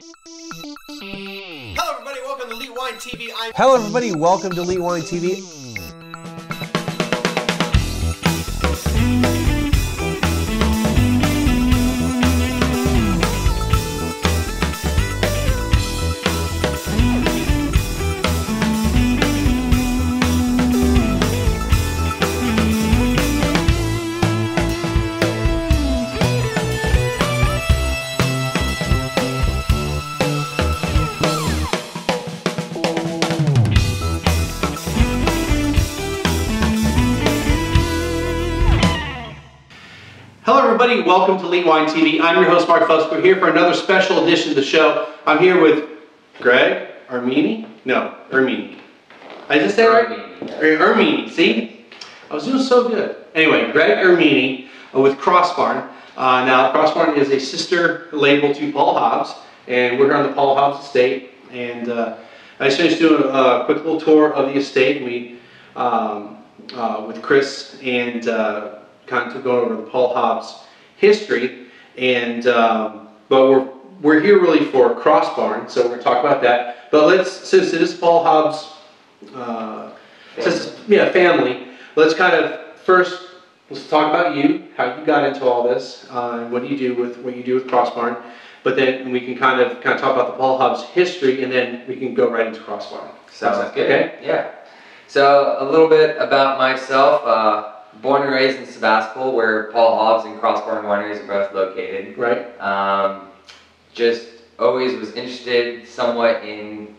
Hello, everybody. Welcome to Elite Wine TV. I'm Hello, everybody. Welcome to Elite Wine TV. Welcome to Elite Wine TV. I'm your host, Mark Fusk. We're here for another special edition of the show. I'm here with Greg Armini. No, Urmini. I just say right? Urmini. Er- Urmini. See, I was doing so good. Anyway, Greg Urmini uh, with Crossbarn. Uh, now, Crossbarn is a sister label to Paul Hobbs, and we're here on the Paul Hobbs estate. And uh, I just finished doing a, quick little tour of the estate. We um, uh, with Chris and uh, kind of took over the Paul Hobbs history. And um, but we're we're here really for Crossbarn, so we're going to talk about that. But let's since it is Paul Hobbs, uh, since yeah, family. Let's kind of first let's talk about you, how you got into all this, uh, and what do you do with what you do with Crossbarn. But then we can kind of kind of talk about the Paul Hobbs history, and then we can go right into Crossbarn. Sounds good. Okay. Yeah. So a little bit about myself. Uh, born and raised in Sebastopol, where Paul Hobbs and Crossbarn Wineries are both located. Right. Um, just always was interested somewhat in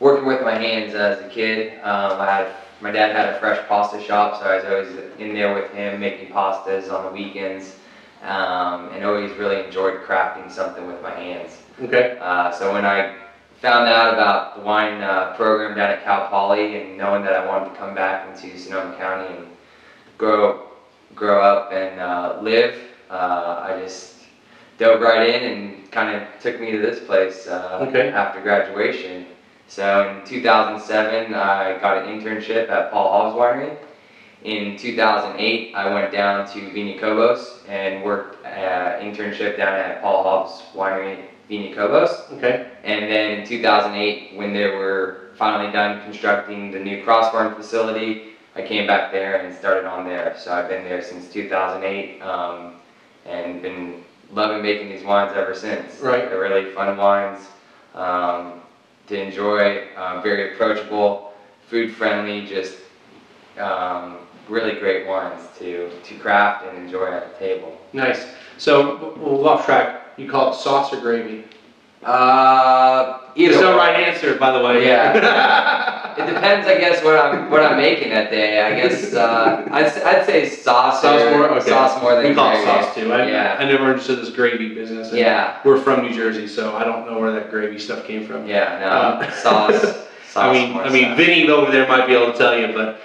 working with my hands as a kid. Um, I had my dad had a fresh pasta shop, so I was always in there with him making pastas on the weekends, um, and always really enjoyed crafting something with my hands. Okay. Uh, so when I found out about the wine uh, program down at Cal Poly and knowing that I wanted to come back into Sonoma County and grow, grow up and uh, live, uh, I just dove right in and kind of took me to this place uh, Okay. after graduation. So in 2007, I got an internship at Paul Hobbs Winery. In 2008, I went down to Vina Cobos and worked an internship down at Paul Hobbs Winery, Vina Cobos. Okay. And then in 2008, when they were finally done constructing the new Crossbarn facility, I came back there and started on there. So I've been there since 2008 um, and been loving making these wines ever since. Right. They're really fun wines um, to enjoy, uh, very approachable, food friendly, just um, really great wines to, to craft and enjoy at the table. Nice. So we'll off track. You call it sauce or gravy? Uh, either There's no right answer, by the way. Yeah. It depends, I guess, what I'm what I'm making that day. I guess uh, I'd, I'd say sauce. sauce or- more. Okay. Sauce more than we call it sauce too. I, Yeah. I never understood this gravy business. and Yeah. We're from New Jersey, so I don't know where that gravy stuff came from. Yeah. No. Uh, sauce. Sauce. I mean, I mean. Vinny over there might be able to tell you, but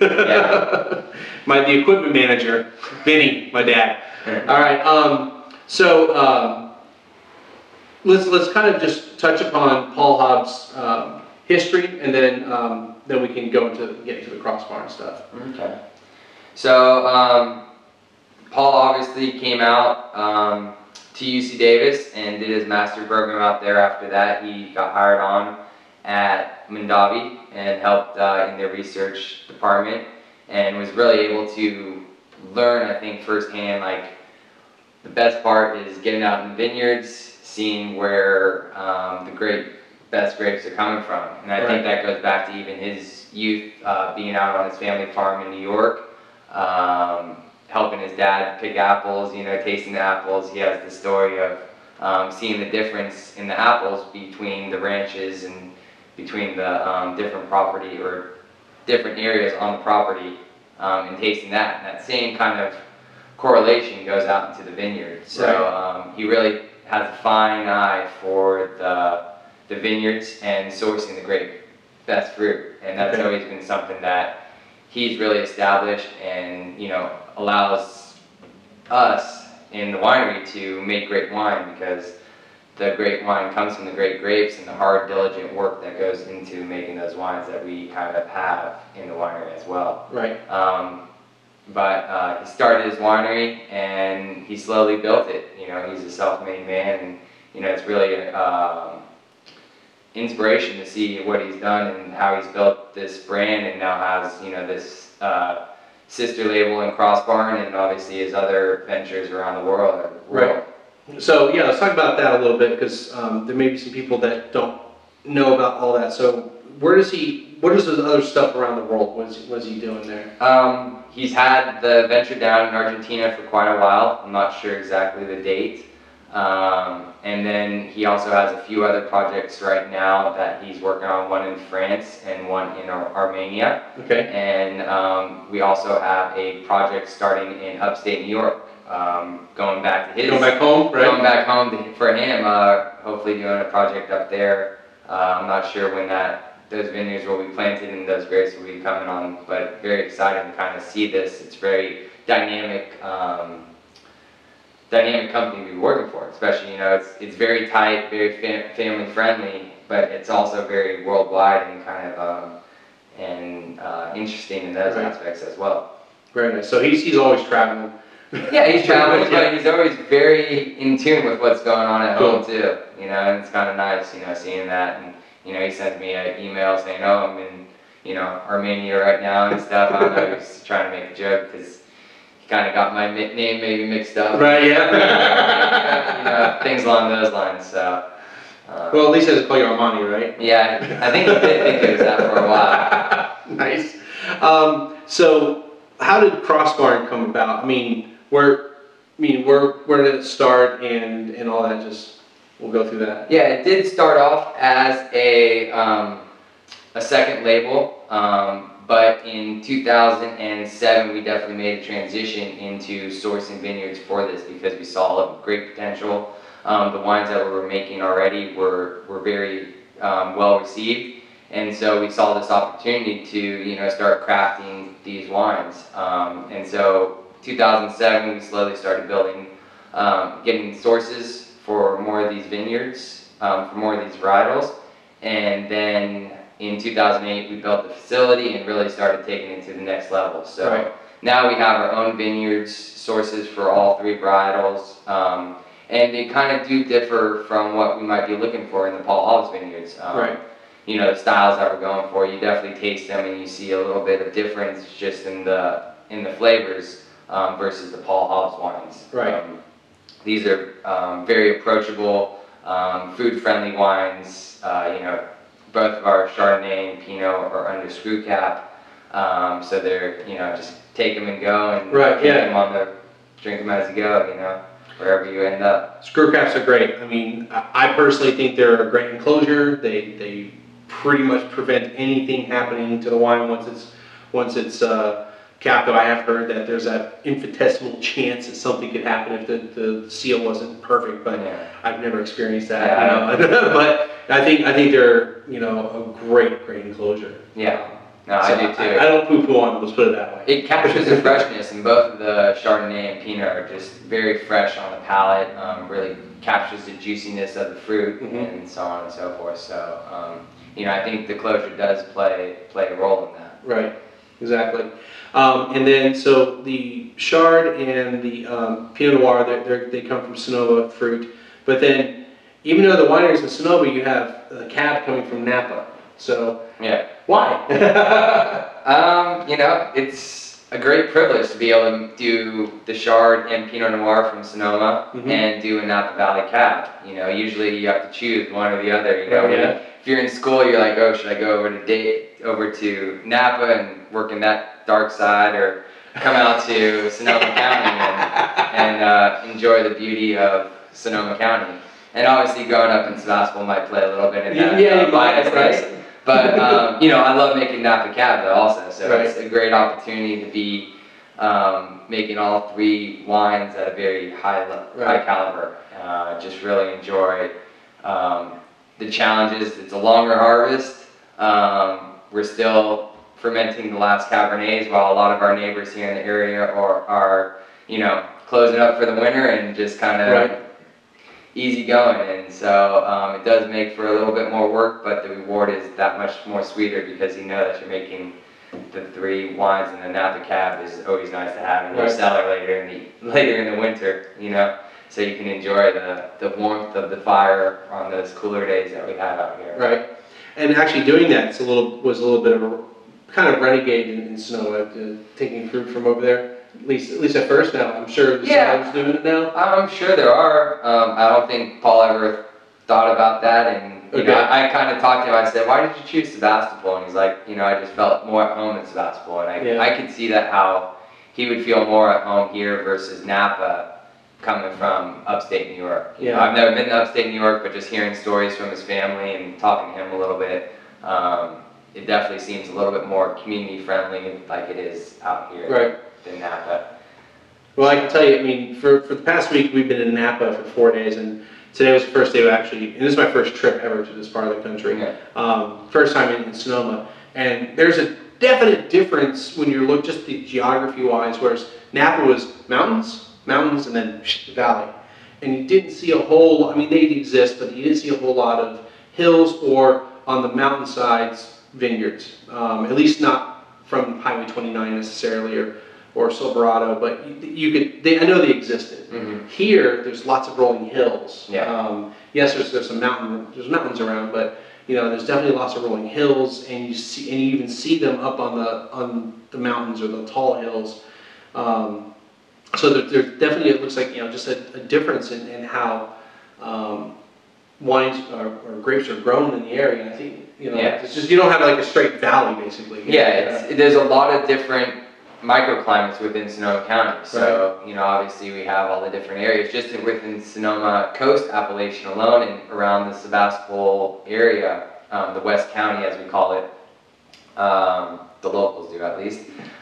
Yeah. my the equipment manager, Vinny, my dad. All right. Um, so um, let's let's kind of just touch upon Paul Hobbs' um, history, and then um, then we can go into get into the crossbar and stuff. Okay. So um, Paul obviously came out um, to UC Davis and did his master program out there. After that, he got hired on at Mondavi and helped uh, in their research department and was really able to learn, I think, firsthand. Like the best part is getting out in vineyards, seeing where um, the great best grapes are coming from, and I Right. think that goes back to even his youth, uh, being out on his family farm in New York, um, helping his dad pick apples. You know, tasting the apples. He has the story of um, seeing the difference in the apples between the ranches and between the um, different property or different areas on the property, um, and tasting that. And that same kind of correlation goes out into the vineyard. So Right. um, he really has a fine eye for the the vineyards and sourcing the great best fruit, and that's Okay. always been something that he's really established and you know allows us in the winery to make great wine because the great wine comes from the great grapes and the hard diligent work that goes into making those wines that we kind of have in the winery as well Right. um, but uh, he started his winery and he slowly built it. You know, he's a self-made man and you know, it's really um, inspiration to see what he's done and how he's built this brand and now has, you know, this uh, sister label in Crossbarn and obviously his other ventures around the world. Right. So yeah, let's talk about that a little bit because um, there may be some people that don't know about all that. So where does he? What is his other stuff around the world? What is, what is he doing there? Um, he's had the venture down in Argentina for quite a while. I'm not sure exactly the date. Um, and then he also has a few other projects right now that he's working on, one in France and one in Ar- Armenia. Okay. And um, we also have a project starting in upstate New York, um, going back to his. Going back home, right? Going back home to, for him, uh, hopefully doing a project up there. Uh, I'm not sure when that those vineyards will be planted and those grapes will be coming on, but very excited to kind of see this. It's very dynamic, um, dynamic company to be working for. Especially, you know, it's it's very tight, very fam- family friendly, but it's also very worldwide and kind of um, and uh, interesting in those Right. aspects as well. Very nice. So he's he's always traveling. Yeah, he's traveling, but he's always very in tune with what's going on at Cool. home too. You know, and it's kind of nice, you know, seeing that. And you know, he sends me an email saying, "Oh, I'm in, you know, Armenia right now and stuff." I don't know, he was trying to make a joke because kind of got my name maybe mixed up. Right. you Yeah. know, things along those lines. So. Uh, well, at least it has call you Armani, right? yeah, I think he did think it was that for a while. nice. Um, so, how did Crossbarn come about? I mean, where, I mean, where, where did it start, and and all that? Just we'll go through that. Yeah, it did start off as a um, a second label, um, but in 2007 we definitely made a transition into sourcing vineyards for this because we saw a great potential. Um, the wines that we were making already were were very um, well received, and so we saw this opportunity to you know start crafting these wines. Um, and so 2007 we slowly started building, um, getting sources for more of these vineyards, um, for more of these varietals. And then in 2008, we built the facility and really started taking it to the next level. So Right. now we have our own vineyards, sources for all three varietals. Um, and they kind of do differ from what we might be looking for in the Paul Hobbs vineyards. Um, Right. You know, the styles that we're going for, you definitely taste them and you see a little bit of difference just in the in the flavors um, versus the Paul Hobbs wines. Right. Um, these are um, very approachable, um, food-friendly wines. Uh, you know, both of our Chardonnay and Pinot are under screw cap, um, so they're you know just take them and go and Right, drink yeah. them on the drink them as you go. You know, wherever you end up. Screw caps are great. I mean, I I personally think they're a great enclosure. They they pretty much prevent anything happening to the wine once it's once it's uh, Though I have heard that there's that infinitesimal chance that something could happen if the, the seal wasn't perfect, but Yeah. I've never experienced that. Yeah, know? but I think I think they're you know a great great enclosure. Yeah. No, So I do too. I, don't poo poo on them. Let's put it that way. It captures the freshness, and both the Chardonnay and Pinot are just very fresh on the palate. Um, really captures the juiciness of the fruit Mhm. and so on and so forth. So, um, you know, I think the closure does play play a role in that. Right, exactly. Um, and then, so the Chard and the um, Pinot Noir, they're, they're, they come from Sonoma fruit. But then, even though the wineries in Sonoma, you have a cab coming from Napa. So, Yeah. why? Um, you know, it's a great privilege to be able to do the Chard and Pinot Noir from Sonoma Mhm. and do a Napa Valley Cab. You know, usually you have to choose one or the other. You know, yeah. if you're in school, you're like, oh, should I go over to date over to Napa and work in that dark side, or come out to Sonoma County and, and uh, enjoy the beauty of Sonoma County. And obviously, growing up in Sebastopol might play a little bit in that. yeah, uh, bias right? But um, you know, I love making Napa Cab though also, so Right. it's a great opportunity to be um, making all three wines at a very high Right. high caliber. Uh, just really enjoy um, the challenges. It's a longer harvest. Um, we're still fermenting the last Cabernets, while a lot of our neighbors here in the area are, are you know closing up for the winter and just kind of Right. easy going. And so um, it does make for a little bit more work, but the reward is that much more sweeter because you know that you're making the three wines and the Napa Cab is always nice to have in your Right. cellar later in the later in the winter. You know, so you can enjoy the, the warmth of the fire on those cooler days that we have out here. Right. And actually doing that it's a little was a little bit of a kind of renegade in, in Sonoma, uh, taking fruit from over there. At least at least at first. Now I'm sure the Yeah. Sonoma's doing it now. I'm sure there are. Um, I don't think Paul ever thought about that, and you know, I, I kind of talked to him. I said, "Why did you choose Sebastopol?" And he's like, "You know, I just felt more at home in Sebastopol, and I, Yeah. I could see that how he would feel more at home here versus Napa." Coming from upstate New York, You know, Yeah. I've never been to upstate New York, but just hearing stories from his family and talking to him a little bit, um, it definitely seems a little bit more community friendly, like it is out here Right. than Napa. Well, I can tell you. I mean, for for the past week we've been in Napa for four days, and today was the first day of actually. And this is my first trip ever to this part of the country. Yeah. Um, first time in, in Sonoma, and there's a definite difference when you look just the geography wise. Whereas Napa was mountains, mountains, and then the valley, and you didn't see a whole. I mean, they exist, but you didn't see a whole lot of hills or on the mountainsides vineyards. Um, at least not from Highway 29 necessarily, or or Silverado. But you, you could. They, I know they existed. hmm Here, there's lots of rolling hills. Yeah. Um, yes, there's, there's some mountain, there's mountains around, but you know, there's definitely lots of rolling hills, and you see, and you even see them up on the on the mountains or the tall hills. Um, so there, there's definitely it looks like you know just a, a difference in, in how um, wines or, or grapes are grown in the area. I think you know Yeah. it's just you don't have like a straight valley basically. Yeah, it's, there's a lot of different microclimates within Sonoma County. So, you know, obviously we have all the different areas just within Sonoma Coast Appellation alone and around the Sebastopol area, um, the West County as we call it. Um, the locals do at least.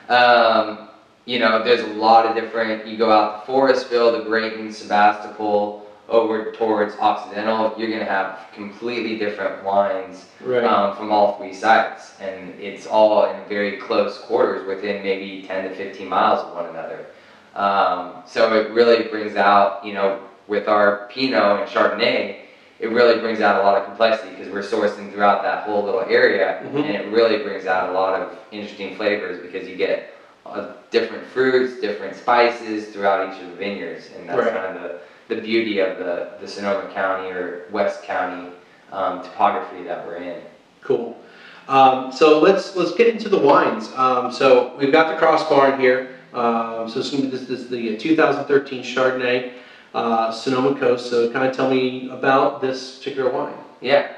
Um, you know, there's a lot of different, you go out to Forestville, the Graton, Sebastopol, over towards Occidental, you're gonna have completely different wines right. um, from all three sites, and it's all in very close quarters, within maybe 10 to 15 miles of one another. Um, so it really brings out, you know, with our Pinot and Chardonnay, it really brings out a lot of complexity because we're sourcing throughout that whole little area, Mhm. and it really brings out a lot of interesting flavors because you get uh, different fruits, different spices throughout each of the vineyards, and that's Right. kind of the, the beauty of the, the Sonoma County or West County um, topography that we're in. Cool. Um, so let's let's get into the wines. Um, so we've got the Cross Barn here. Um, so this, this is the 2013 Chardonnay uh, Sonoma Coast. So kind of tell me about this particular wine. Yeah.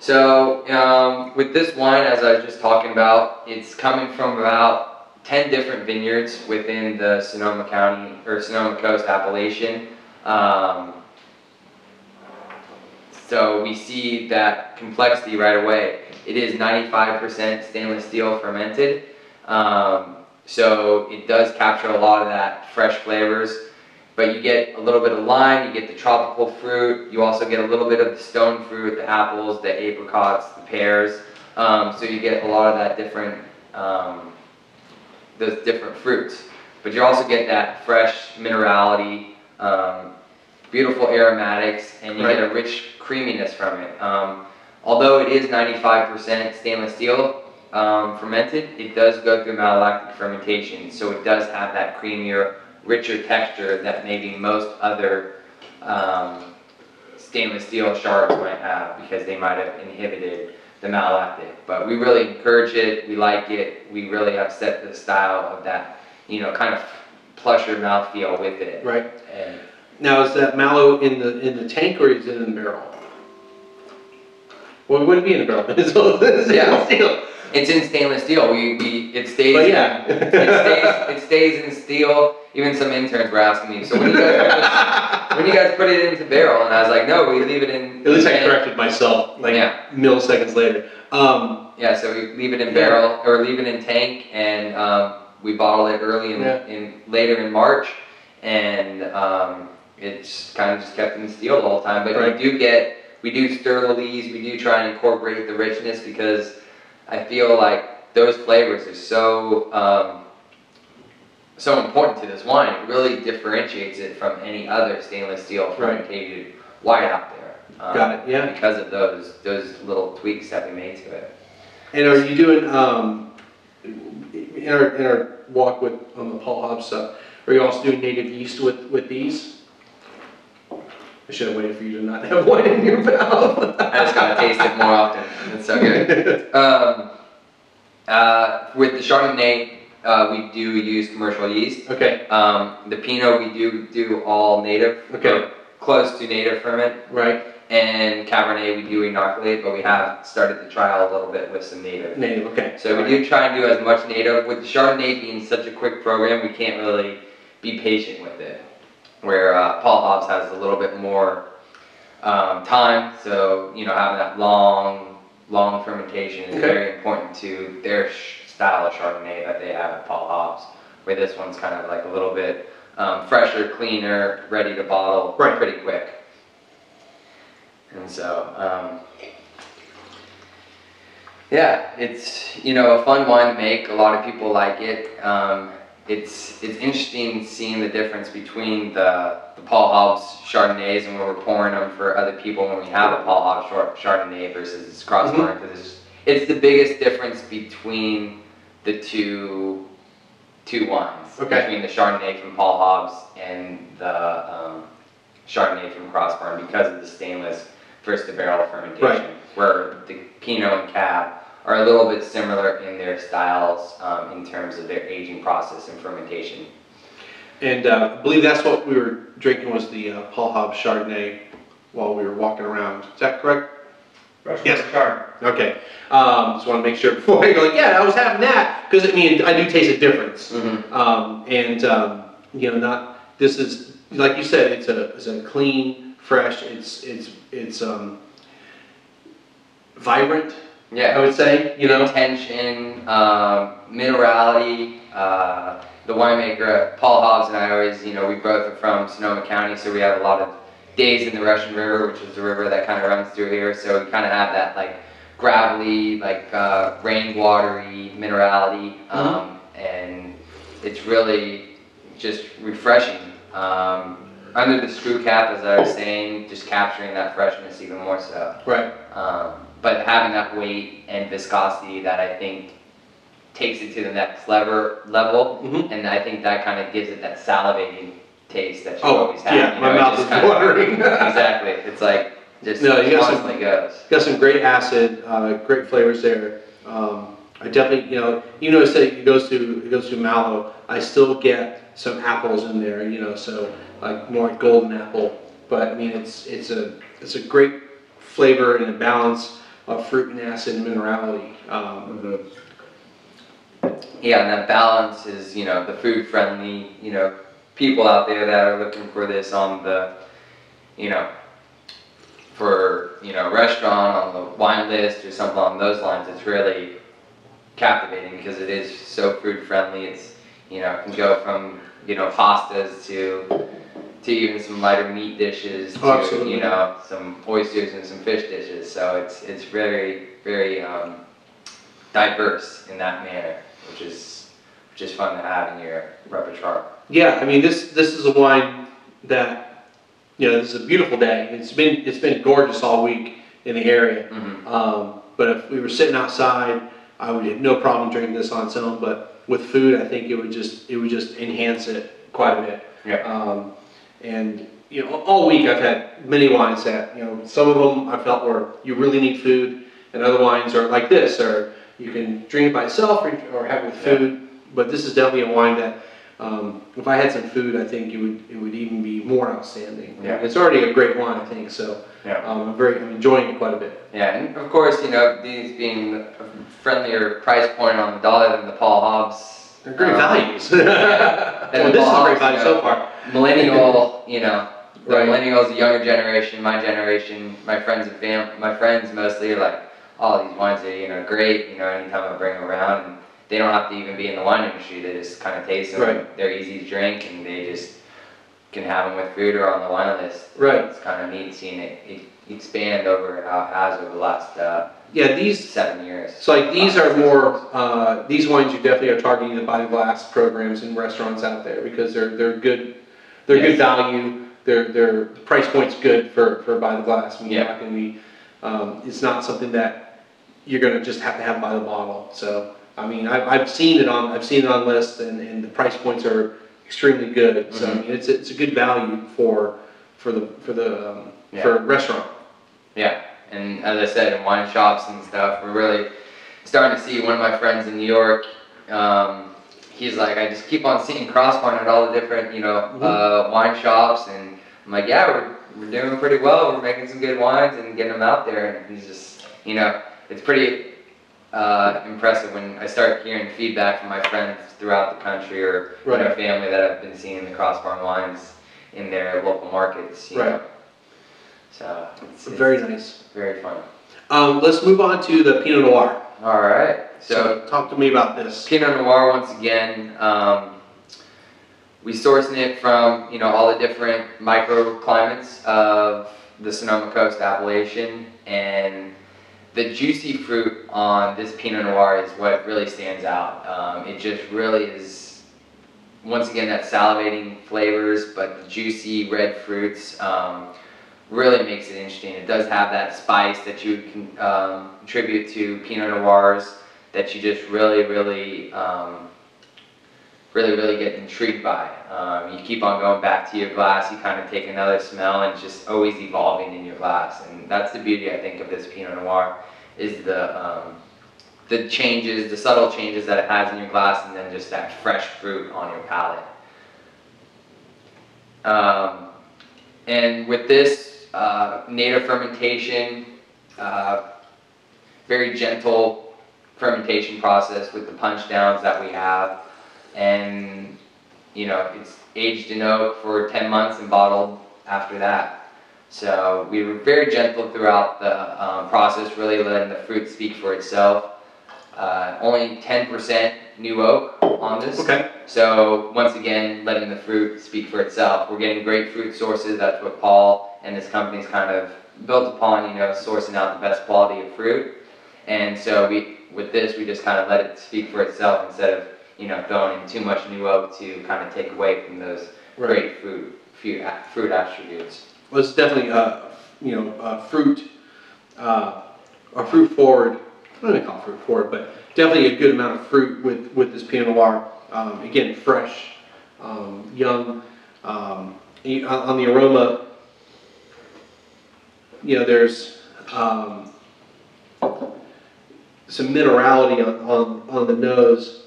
So um, with this wine, as I was just talking about, it's coming from about 10 different vineyards within the Sonoma County or Sonoma Coast appellation. Um, so we see that complexity right away. It is 95% stainless steel fermented. Um, so it does capture a lot of that fresh flavors. But you get a little bit of lime, you get the tropical fruit, you also get a little bit of the stone fruit, the apples, the apricots, the pears. Um, so you get a lot of that different, um, those different fruits. But you also get that fresh minerality, um, beautiful aromatics, and you get a rich creaminess from it. Um, although it is 95% stainless steel um, fermented, it does go through malolactic fermentation, so it does have that creamier, richer texture that maybe most other um, stainless steel Chards might have because they might have inhibited the malolactic. But we really encourage it, we like it, we really have set the style of that, you know, kind of plusher mouthfeel with it. Right. And Now is that malo in the in the tank or is it in the barrel? Well, it wouldn't be in the barrel. It's all it's Yeah. steel. It's in stainless steel. We, we it stays. But in- yeah. it stays. It stays in steel. Even some interns were asking me. So when you guys put when you guys put it into barrel, and I was like, no, we leave it in. At least I in- corrected myself like Yeah. milliseconds later. Um, Yeah, so we leave it in Yeah. barrel or leave it in tank, and um, we bottle it early in, Yeah. in later in March, and um, it's kind of just kept in steel the whole time. But Right. we do get we do stir the lees. We do try and incorporate the richness because I feel like those flavors are so um, so important to this wine. It really differentiates it from any other stainless steel Right. fermented white out there. Um, Got it, yeah. Because of those those little tweaks that we made to it. And are you doing um, in our in our walk with on the Paul Hobbs stuff? Are you also doing native yeast with with these? I should have waited for you to not have wine in your mouth. I just gotta taste it more often. It's so good. Um, uh, with the Chardonnay, uh, we do use commercial yeast. okay, Um, the Pinot, we do do all native, Okay. close to native ferment, right, and Cabernet we do inoculate, but we have started to trial a little bit with some native. native, okay. So we do try and do as much native. With the Chardonnay being such a quick program, we can't really be patient with it. Where uh, Paul Hobbs has a little bit more um, time, so you know having that long, long fermentation is Okay. very important to their sh- style of Chardonnay that they have at Paul Hobbs. Where this one's kind of like a little bit um, fresher, cleaner, ready to bottle Right. pretty quick. And so, um, yeah, it's you know a fun wine to make. A lot of people like it. Um, it's it's interesting seeing the difference between the the Paul Hobbs Chardonnays and when we're pouring them for other people when we have a Paul Hobbs Chardonnay versus Crossbarn because it's, it's the biggest difference between the two two wines Okay. between the Chardonnay from Paul Hobbs and the um, Chardonnay from Crossbarn because of the stainless first to barrel fermentation, Right. where the Pinot and Cab are a little bit similar in their styles um, in terms of their aging process and fermentation. And uh, I believe that's what we were drinking was the uh, Paul Hobbs Chardonnay while we were walking around. Is that correct? Yes. Okay. Um, just want to make sure before I go, like, yeah, I was having that because I mean I do taste a difference. Mm-hmm. Um, and um, you know, not this is like you said, it's a it's a clean, fresh. It's it's it's um, vibrant. I would say. You know. intention, um, minerality. Uh, the winemaker, Paul Hobbs, and I always, you know, we both are from Sonoma County, so we have a lot of days in the Russian River, which is the river that kind of runs through here. So we kind of have that like gravelly, like uh, rainwatery minerality, um, and it's really just refreshing. Um, under the screw cap, as I was saying, just capturing that freshness even more so. Right. Um, but having that weight and viscosity that I think takes it to the next level, level, Mhm. and I think that kind of gives it that salivating taste that you Oh, always have. yeah, you my know, it mouth is watering. exactly, it's like just No, you got some- goes. Got some great acid, uh, great flavors there. Um, I definitely, you know, even though it said it goes to it goes to malo, I still get some apples in there, you know, so like more golden apple. But I mean, it's it's a it's a great flavor and a balance of fruit and acid and minerality. Um, Yeah, and that balance is, you know, the food friendly, you know, people out there that are looking for this on the, you know, for, you know, restaurant on the wine list or something along those lines, it's really captivating because it is so food friendly. It's, you know, can go from, you know, pastas to, to even some lighter meat dishes to, Oh, absolutely. you know, some oysters and some fish dishes. So it's, it's very, very, um, diverse in that manner, which is which is fun to have in your repertoire. Yeah, I mean this this is a wine that you know this is a beautiful day. It's been it's been gorgeous all week in the area. Mm-hmm. Um, but if we were sitting outside, I would have no problem drinking this on its own. But with food, I think it would just it would just enhance it quite a bit. Yeah. Um, and you know, all week I've had many wines that you know some of them I felt were you really need food, and other wines are like this, or you can drink it by itself or, or have it with food. But this is definitely a wine that um, if I had some food, I think it would it would even be more outstanding. Yeah. It's already a great wine, I think. So Yeah. um, I'm very I'm enjoying it quite a bit. Yeah, and of course, you know, these being a friendlier price point on the dollar than the Paul Hobbs. They're great um, values. Then well, this is a great value you so far. Millennial, you know, the Right. millennials, the younger generation, my generation, my friends and fam, my friends mostly are like, oh, these wines are, you know, great, you know, anytime I bring them around, and they don't have to even be in the wine industry, they just kind of taste them, Right. they're easy to drink, and they just can have them with food or on the wine list. Right. It's kind of neat seeing it, it expand over how it has over the last uh, Yeah, these seven years. So like these are more uh, these wines you definitely are targeting the by the glass programs and restaurants out there because they're they're good they're good Yes. value their their the price point's good for for by the glass. I mean, Yeah. not be um, it's not something that you're gonna just have to have by the bottle. So I mean I've, I've seen it on I've seen it on lists and, and the price points are extremely good. So I Mhm. mean it's it's a good value for for the for the um, Yeah. for restaurant. Yeah, and as I said, in wine shops and stuff, we're really starting to see one of my friends in New York. Um, he's like, I just keep on seeing Crossbarn at all the different, you know, uh, wine shops, and I'm like, yeah, we're, we're doing pretty well. We're making some good wines and getting them out there, and he's just, you know, it's pretty uh, impressive when I start hearing feedback from my friends throughout the country or you know, family that I've been seeing the Crossbarn wines in their local markets. You Right. Know? So it's, it's Very nice. very fun. Um, let's move on to the Pinot Noir. All right. So, talk to me about this. Pinot Noir, once again, um, we sourcing it from you know all the different microclimates of the Sonoma Coast Appellation, and the juicy fruit on this Pinot Noir is what really stands out. Um, it just really is, once again, that salivating flavors, but the juicy red fruits. Um, really makes it interesting. It does have that spice that you can um, attribute to Pinot Noirs that you just really, really, um, really, really get intrigued by. Um, you keep on going back to your glass, you kind of take another smell, and just always evolving in your glass. And that's the beauty, I think, of this Pinot Noir is the um, the changes, the subtle changes that it has in your glass, and then just that fresh fruit on your palate. Um, and with this uh, native fermentation, uh, very gentle fermentation process with the punch downs that we have, and you know it's aged in oak for 10 months and bottled after that. So we were very gentle throughout the um, process, really letting the fruit speak for itself. Uh, only 10% new oak on this. Okay. So once again, letting the fruit speak for itself. We're getting great fruit sources. That's what Paul and his company's kind of built upon. You know, sourcing out the best quality of fruit. And so we, with this, we just kind of let it speak for itself instead of you know throwing in too much new oak to kind of take away from those great fruit fruit, fruit attributes. Well, it's definitely uh, you know uh, fruit, uh, a fruit forward. I'm not gonna call it fruit forward, but definitely a good amount of fruit with with this Pinot Noir. Um, again, fresh, um, young. Um, on on the aroma, you know, there's um, some minerality on, on, on the nose.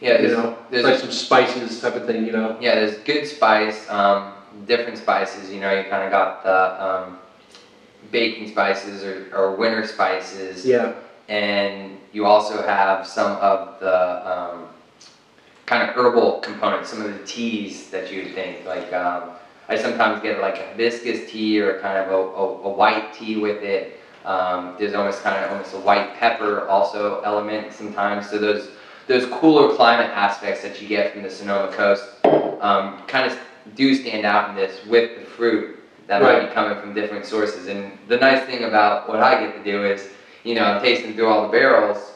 Yeah, You know, there's like some spices type of thing. You know. Yeah, there's good spice, um, different spices. You know, you kind of got the um, baking spices or, or winter spices, Yeah. and you also have some of the um, kind of herbal components, some of the teas that you think. Like um, I sometimes get like a hibiscus tea or kind of a, a, a white tea with it. Um, there's almost kind of almost a white pepper also element sometimes. So those those cooler climate aspects that you get from the Sonoma coast um, kind of do stand out in this with the fruit that might be coming from different sources. And the nice thing about what I get to do is, you know, I'm tasting through all the barrels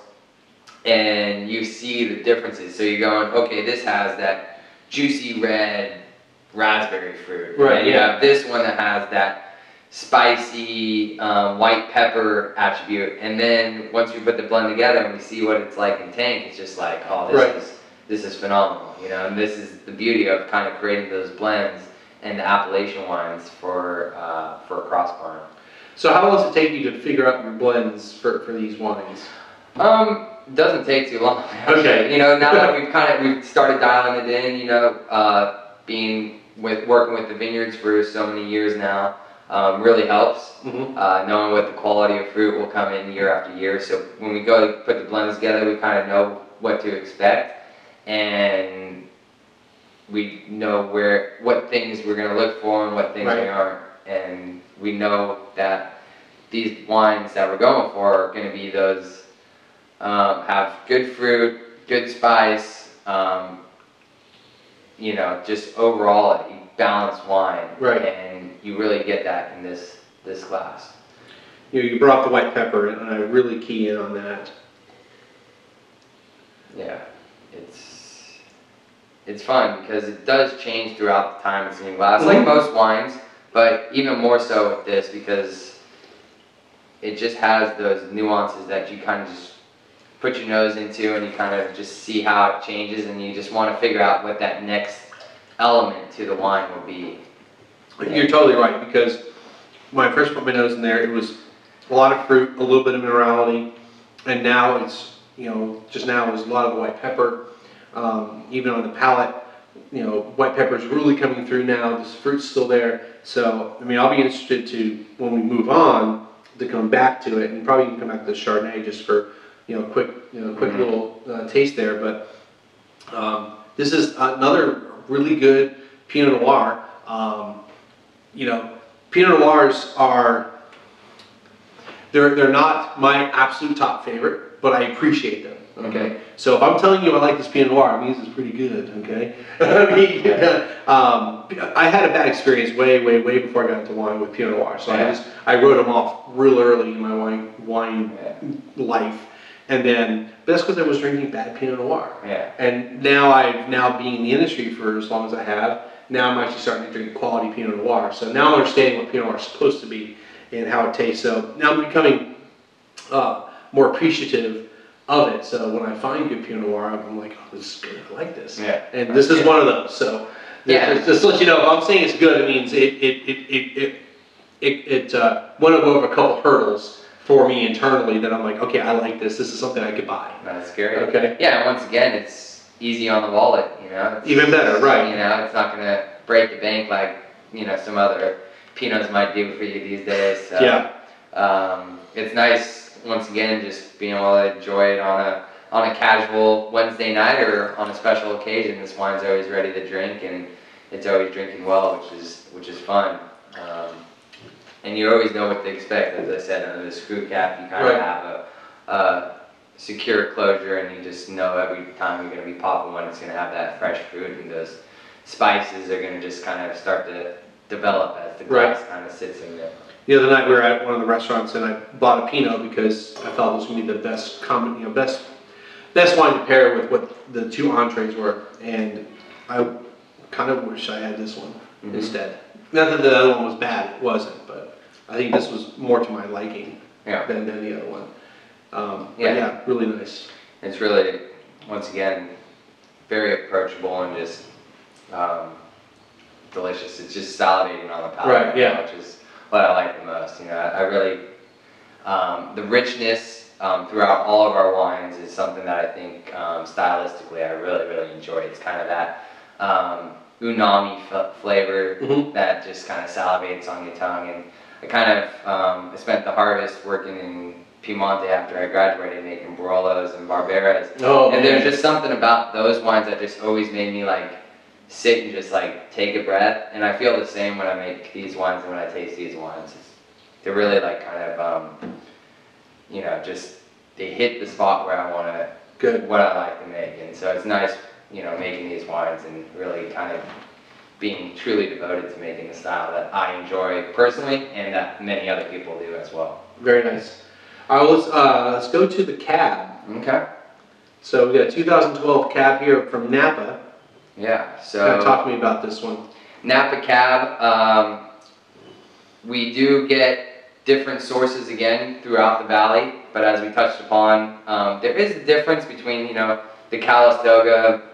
and you see the differences. So you're going, okay, this has that juicy red raspberry fruit. Right, And you yeah. have this one that has that spicy um, white pepper attribute. And then once we put the blend together and we see what it's like in tank, it's just like, oh, this Right. is this is phenomenal. You know, and this is the beauty of kind of creating those blends and the Appellation wines for uh, for Crossbarn. So how long does it take you to figure out your blends for, for these wines? Um, doesn't take too long. Okay. You know, now that we've kind of we've started dialing it in, you know, uh, being with working with the vineyards for so many years now, um, really helps. Mhm. Uh, knowing what the quality of fruit will come in year after year. So when we go to put the blends together, we kind of know what to expect, and we know where what things we're gonna look for and what things we aren't, and we know that these wines that we're going for are gonna be those um, have good fruit, good spice, um, you know, just overall a balanced wine. Right. And you really get that in this this glass. You know, you brought the white pepper, and I really key in on that. Yeah, it's it's fun because it does change throughout the time it's in glass, like Mhm. most wines, but even more so with this because it just has those nuances that you kind of just put your nose into and you kind of just see how it changes and you just want to figure out what that next element to the wine will be. You're totally right because when I first put my nose in there, it was a lot of fruit, a little bit of minerality, and now it's you know just now there's a lot of white pepper. Um, even on the palate, you know, white pepper is really coming through now. This fruit's still there, so I mean, I'll be interested to when we move on to come back to it and probably even come back to the Chardonnay just for you know quick you know quick Mhm. little uh, taste there. But um, this is another really good Pinot Noir. Um, you know, Pinot Noirs are they're they're not my absolute top favorite, but I appreciate them. Okay, so if I'm telling you I like this Pinot Noir, it means it's pretty good. Okay, I mean, um, I had a bad experience way, way, way before I got into wine with Pinot Noir, so I just I wrote them off real early in my wine wine Yeah. life, and then that's because I was drinking bad Pinot Noir. Yeah. And now I've now being in the industry for as long as I have, now I'm actually starting to drink quality Pinot Noir. So now I'm understanding what Pinot Noir is supposed to be and how it tastes. So now I'm becoming uh, more appreciative of it. So when I find good Pinot Noir, I'm like, oh, this is good. I like this. Yeah. And this is Yeah. one of those. So Yeah. just, just to let you know, if I'm saying it's good, it means it it it it it, it, it uh, went over a couple hurdles for me internally that I'm like, okay, I like this. This is something I could buy. That's scary. Okay. Yeah, once again, it's easy on the wallet, you know. It's, Even better, right. You know, it's not gonna break the bank like you know some other Pinots might do for you these days. So, Yeah. Um, it's nice once again just being able to enjoy it on a on a casual Wednesday night or on a special occasion. This wine's always ready to drink, and it's always drinking well, which is which is fun. Um, and you always know what to expect. As I said, under the screw cap, you kind Right. of have a, a secure closure, and you just know every time you're going to be popping one, it's going to have that fresh fruit, and those spices are going to just kind of start to develop as the Right. glass kind of sits in there. The other night we were at one of the restaurants and I bought a Pinot because I thought it was gonna be the best common, you know, best, best wine to pair with what the two entrees were. And I kind of wish I had this one Mhm. instead. Not that the other one was bad, it wasn't, but I think this was more to my liking Yeah. than, than the other one. Um, but Yeah. yeah, really nice. It's really, once again, very approachable and just um, delicious. It's just salivating on the palate, Right, yeah. which is what I like the most. You know, I, I really um, the richness um, throughout all of our wines is something that I think um, stylistically I really really enjoy. It's kind of that um, umami flavor Mhm. that just kind of salivates on your tongue. And I kind of um, I spent the harvest working in Piemonte after I graduated, making Barolos and Barberas. Oh, and there's just something about those wines that just always made me like sit and just like take a breath. And I feel the same when I make these wines and when I taste these wines. It's, they're really like kind of, um, you know, just they hit the spot where I want to, Good. what I like to make. And so it's nice, you know, making these wines and really kind of being truly devoted to making the style that I enjoy personally and that many other people do as well. Very nice. All right, let's, uh, let's go to the cab. Okay. So we got a 2012 cab here from Napa. Yeah. So. Kind of talk to me about this one. Napa Cab, um, we do get different sources again throughout the valley, but as we touched upon, um, there is a difference between, you know, the Calistoga,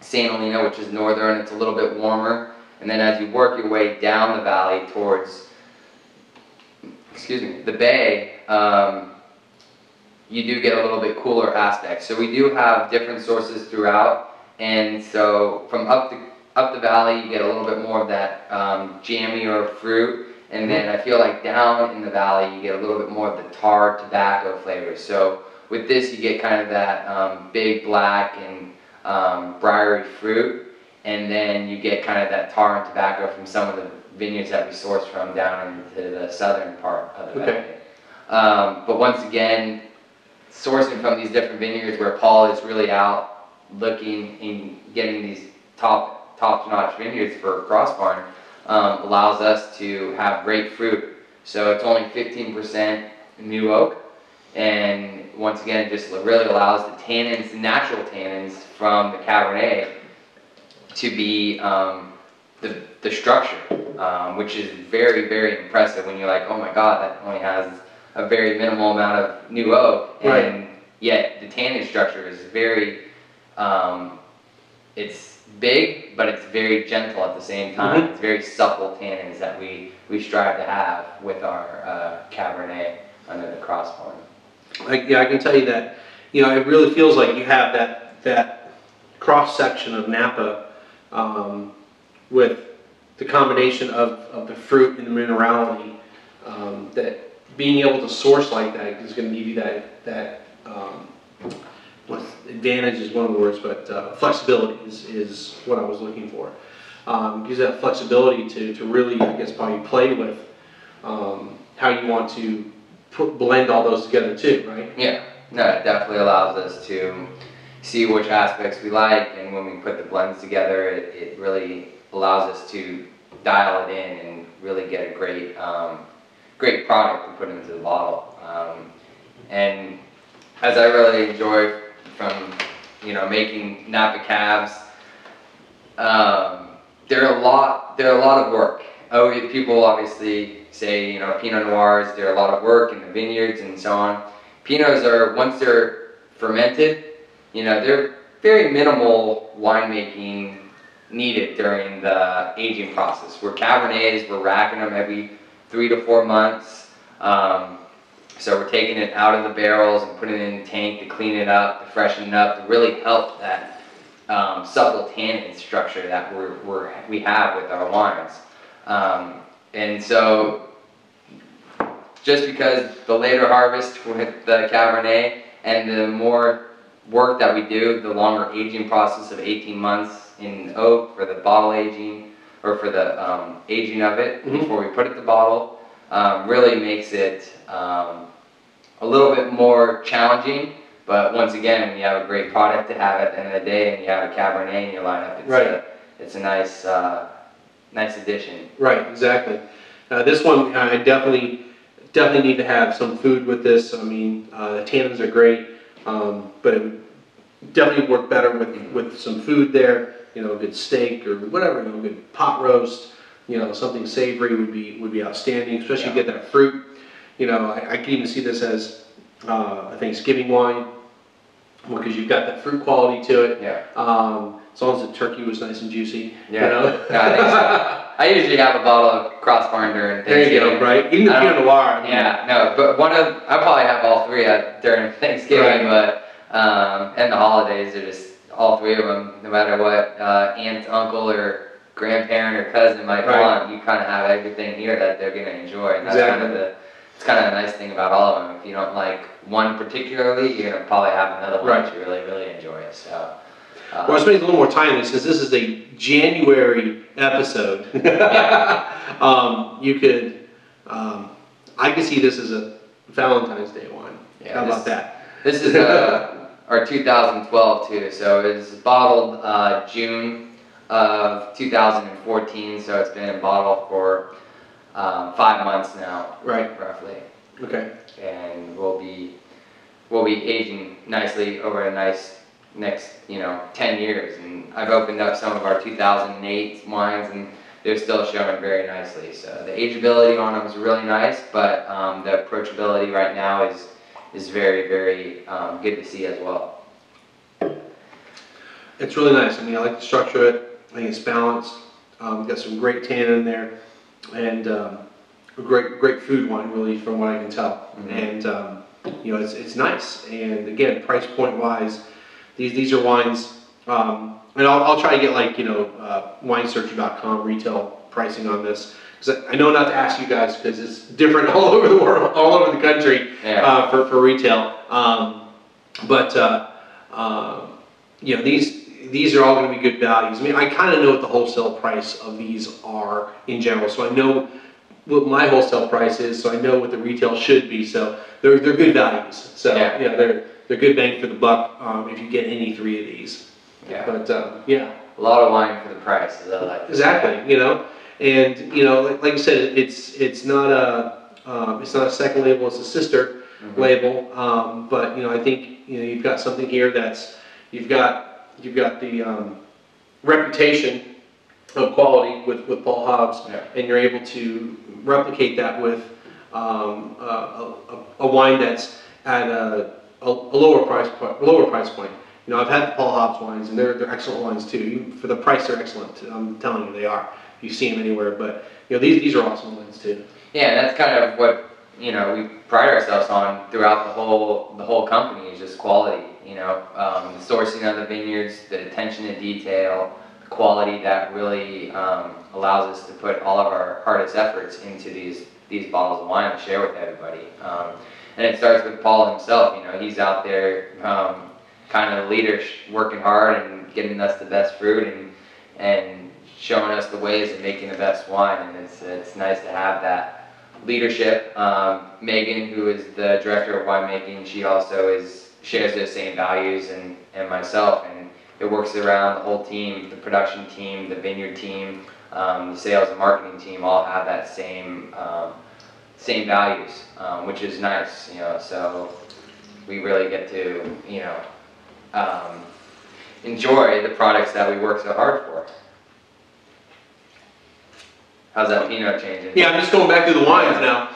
St. Helena, which is northern, it's a little bit warmer, and then as you work your way down the valley towards, excuse me, the bay, um, you do get a little bit cooler aspect. So we do have different sources throughout, and so from up the up the valley, you get a little bit more of that um, jammier fruit, and then I feel like down in the valley, you get a little bit more of the tar tobacco flavor. So with this, you get kind of that um, big black and um, briary fruit, and then you get kind of that tar and tobacco from some of the vineyards that we source from down into the southern part of the Okay. valley. Um, but once again, sourcing from these different vineyards where Paul is really out looking and getting these top top notch vineyards for Cross Barn um, allows us to have great fruit. So it's only 15% new oak, and once again, it just really allows the tannins, the natural tannins from the Cabernet, to be um, the the structure, um, which is very very impressive. When you're like, oh my God, that only has a very minimal amount of new oak, and Right. yet the tannin structure is very, um, it's big, but it's very gentle at the same time. It's very supple tannins that we, we strive to have with our uh, Cabernet under the Crossbarn. Like, yeah, I can tell you that, you know, it really feels like you have that, that cross section of Napa, um, with the combination of, of the fruit and the minerality, um, that being able to source like that is gonna give you that, that, um, advantage is one of the words, but, uh, flexibility is, is what I was looking for. Um, gives that flexibility to, to really, I guess, probably play with, um, how you want to put, blend all those together too, right? Yeah, no, it definitely allows us to see which aspects we like, and when we put the blends together, it, it really allows us to dial it in and really get a great, um, great product to put into the bottle. Um, and as I really enjoy from, you know, making Napa cabs, um, they're a lot, they're a lot of work. Oh, people obviously say, you know, Pinot Noirs, they're a lot of work in the vineyards and so on. Pinots are, once they're fermented, you know, they're very minimal winemaking needed during the aging process. We're Cabernets, we're racking them every three to four months. Um, so we're taking it out of the barrels and putting it in the tank to clean it up, to freshen it up, to really help that um, supple tannin structure that we're, we're, we have with our wines. Um, and so, just because the later harvest with the Cabernet and the more work that we do, the longer aging process of 18 months in oak for the bottle aging or for the um, aging of it Mhm. before we put it in the bottle, um, really makes it um, a little bit more challenging. But once again, when you have a great product to have at the end of the day and you have a Cabernet in your lineup, it's, Right. a, it's a nice, uh, nice addition. Right, exactly. Uh, this one, I definitely, definitely need to have some food with this. I mean, uh, the tannins are great, um, but it would definitely work better with, with some food there. You know, a good steak or whatever, you know, a good pot roast. You know, something savory would be would be outstanding, especially Yeah. get that fruit. You know, I, I can even see this as uh, a Thanksgiving wine because you've got that fruit quality to it. Yeah. Um, as long as the turkey was nice and juicy. Yeah. You know? Yeah, I think so. I usually have a bottle of Crossbarn during There you Thanksgiving. go, right? Even the Pinot Noir. I mean, Yeah, no, but one of I probably have all three at, during Thanksgiving, but um, and the holidays are just all three of them. No matter what uh, aunt, uncle, or grandparent or cousin might Right. want, you kind of have everything here that they're gonna enjoy. And that's kind Exactly. of the it's kind of a nice thing about all of them. If you don't like one particularly, you're gonna probably have another one that you really really enjoy. So. Uh, Well, let's make a little more timely since this is a January episode. um, you could, um, I could see this as a Valentine's Day wine. Yeah, How about that? This is uh, our 2012 too, so it was bottled uh, June of 2014, so it's been in bottle for um, five months now, Right. roughly, Okay. and we'll be we'll be aging nicely over a nice next you know 10 years. And I've opened up some of our 2008 wines, and they're still showing very nicely. So the ageability on them is really nice, but um, the approachability right now is is very, very um, good to see as well. It's really nice. I mean, I like the structure of it. I think it's balanced. Um, got some great tannin in there, and um, a great, great food wine, really, from what I can tell. Mhm. And um, you know, it's it's nice. And again, price point wise, these these are wines. Um, and I'll, I'll try to get like you know, uh, winesearcher.com retail pricing on this because I know not to ask you guys because it's different all over the world, all over the country Yeah. uh, for, for retail. Um, but uh, um, you know these these are all going to be good values. I mean, I kind of know what the wholesale price of these are in general, so I know what my wholesale price is, so I know what the retail should be. So they're they're good values. So Yeah. they're they're good bang for the buck um, if you get any three of these. yeah. But um, yeah, A lot of wine for the price, as I like say. exactly. You know, and you know, like, like you said, it's it's not a um, it's not a second label; it's a sister Mhm. label. Um, but you know, I think you know you've got something here that's you've got you've got the um, reputation of quality with, with Paul Hobbs, Yeah. and you're able to replicate that with um, a, a, a wine that's at a, a, a lower price point, lower price point. You know, I've had the Paul Hobbs wines, and they're they're excellent wines too. Even For the price, they're excellent. I'm telling you, they are. You see them anywhere, but you know, these these are awesome wines too. Yeah, and that's kind of what you know we pride ourselves on throughout the whole the whole company is just quality. You know, um, the sourcing of the vineyards, the attention to detail, the quality that really um, allows us to put all of our hardest efforts into these these bottles of wine to share with everybody. Um, and it starts with Paul himself. You know, he's out there, um, kind of the leader, working hard and getting us the best fruit and and showing us the ways of making the best wine. And it's it's nice to have that leadership. Um, Megan, who is the director of winemaking, she also is shares those same values and and myself and it works around the whole team, the production team, the vineyard team, um, the sales and marketing team all have that same um, same values, um, which is nice, you know. So we really get to, you know, um, enjoy the products that we work so hard for. How's that Pinot changing? Yeah, I'm just going back to the wines now.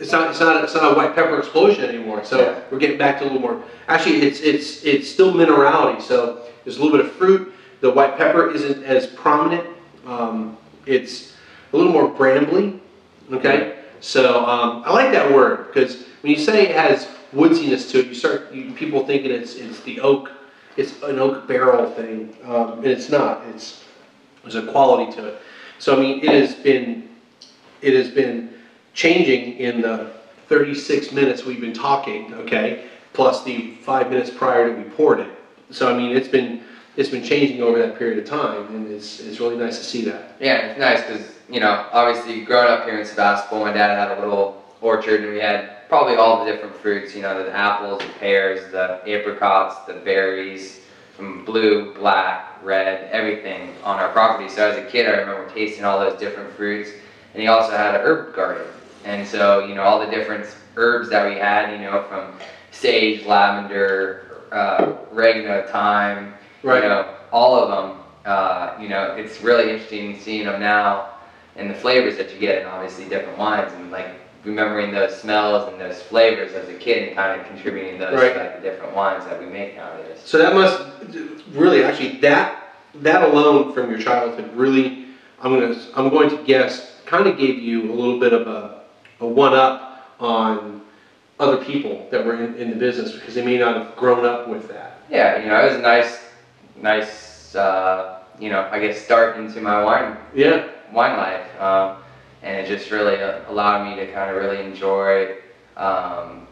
It's not, it's not, it's not a white pepper explosion anymore. So Yeah. we're getting back to a little more. Actually, it's it's it's still minerality. So there's a little bit of fruit. The white pepper isn't as prominent. Um, it's a little more brambly. Okay. So um, I like that word because when you say it has woodsiness to it, you start you, people thinking it's it's the oak. It's an oak barrel thing, um, and it's not. It's there's a quality to it. So I mean, it has been, it has been changing in the 36 minutes we've been talking, okay, plus the five minutes prior to we poured it. So I mean, it's been, it's been changing over that period of time, and it's, it's really nice to see that. Yeah, it's nice because you know, obviously, growing up here in Sebastopol, my dad had a little orchard, and we had probably all the different fruits. You know, the apples, the pears, the apricots, the berries, from blue, black, red, everything on our property. So as a kid, I remember tasting all those different fruits, and he also had an herb garden, and so you know, all the different herbs that we had. You know, from sage, lavender, uh, oregano, thyme you know, all of them. Uh, you know, it's really interesting seeing them now and the flavors that you get, and obviously different wines, and like remembering those smells and those flavors as a kid, and kind of contributing those Right. to like the different wines that we make nowadays. So that must, really, actually, that, that alone from your childhood really, I'm gonna, I'm going to guess, kind of gave you a little bit of a, a one-up on other people that were in, in the business, because they may not have grown up with that. Yeah, you know, it was a nice, nice, uh, you know, I guess start into my wine Yeah, wine life, um, and it just really uh, allowed me to kind of really enjoy. Um,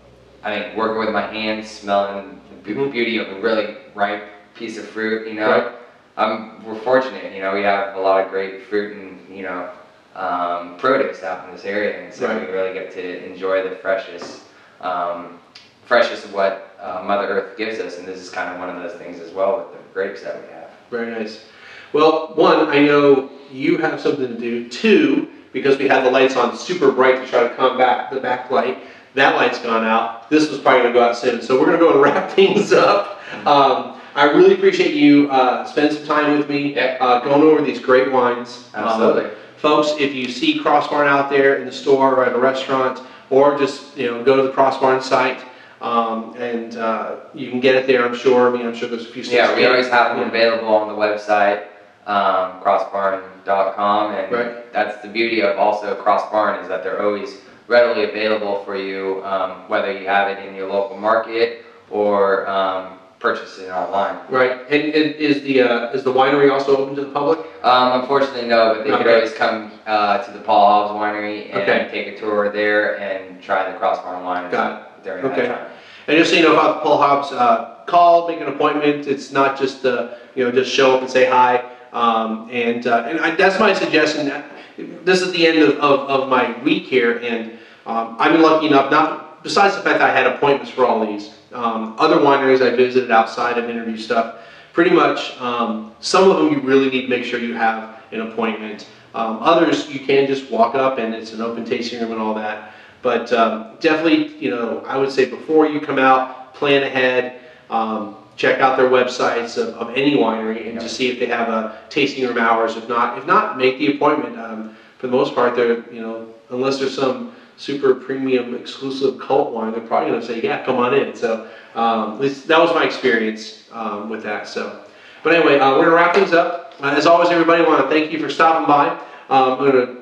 I mean, working with my hands, smelling the Mhm. beauty of a really ripe piece of fruit. You know, Right. um, we're fortunate. You know, we have a lot of great fruit and you know um, produce out in this area, and so Right. we really get to enjoy the freshest, um, freshest of what uh, Mother Earth gives us. And this is kind of one of those things as well with the grapes that we have. very nice. Well, one, I know you have something to do. Two, because we had the lights on super bright to try to combat the backlight, that light's gone out. This was probably gonna go out soon, so we're gonna go and wrap things up. Um, I really appreciate you uh, spending some time with me, Yeah. uh, going over these great wines. Um, Absolutely. Folks, if you see Crossbarn out there in the store or at a restaurant, or just, you know, go to the Crossbarn site, um, and, uh, you can get it there, I'm sure, I mean, I'm sure there's a few. Yeah, we always have them available on the website, um, crossbarn.com, and Right. that's the beauty of also Crossbarn is that they're always readily available for you, um, whether you have it in your local market or um, purchase it online. Right, and, and is the, uh, is the winery also open to the public? Um, unfortunately, no, but they could always come uh, to the Paul Hobbs Winery and Okay. take a tour there and try the Crossbarn wine Got during Okay. that time. And just so you know about Paul Hobbs, uh, call, make an appointment, it's not just, uh, you know, just show up and say hi. Um, and, uh, and I, that's my suggestion, this is the end of, of, of my week here, and, um, I've been lucky enough, not, besides the fact that I had appointments for all these, um, other wineries I visited outside of interview stuff, pretty much, um, some of them you really need to make sure you have an appointment. Um, others, you can just walk up and it's an open tasting room and all that. But um, definitely, you know, I would say before you come out, plan ahead, um, check out their websites of, of any winery and to see if they have a tasting room hours. If not, if not, make the appointment. Um, for the most part, they're, you know, unless there's some super premium exclusive cult wine, they're probably going to say, yeah, come on in. So um, at least that was my experience um, with that. So, but anyway, uh, we're gonna wrap things up. Uh, as always, everybody, I want to thank you for stopping by. Um, I'm gonna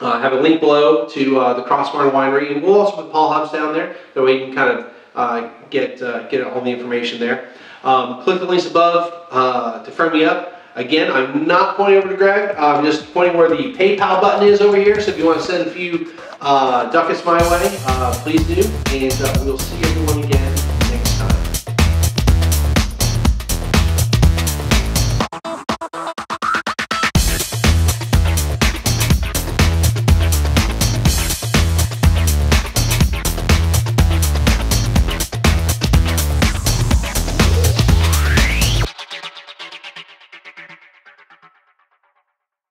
uh, have a link below to uh, the Crossbarn Winery, and we'll also put Paul Hobbs down there, that way you can kind of uh, get uh, get all the information there. Um, click the links above to friend me up. Again, I'm not pointing over to Greg. I'm just pointing where the PayPal button is over here. So if you want to send a few uh, ducats my way, uh, please do. And uh, we'll see everyone again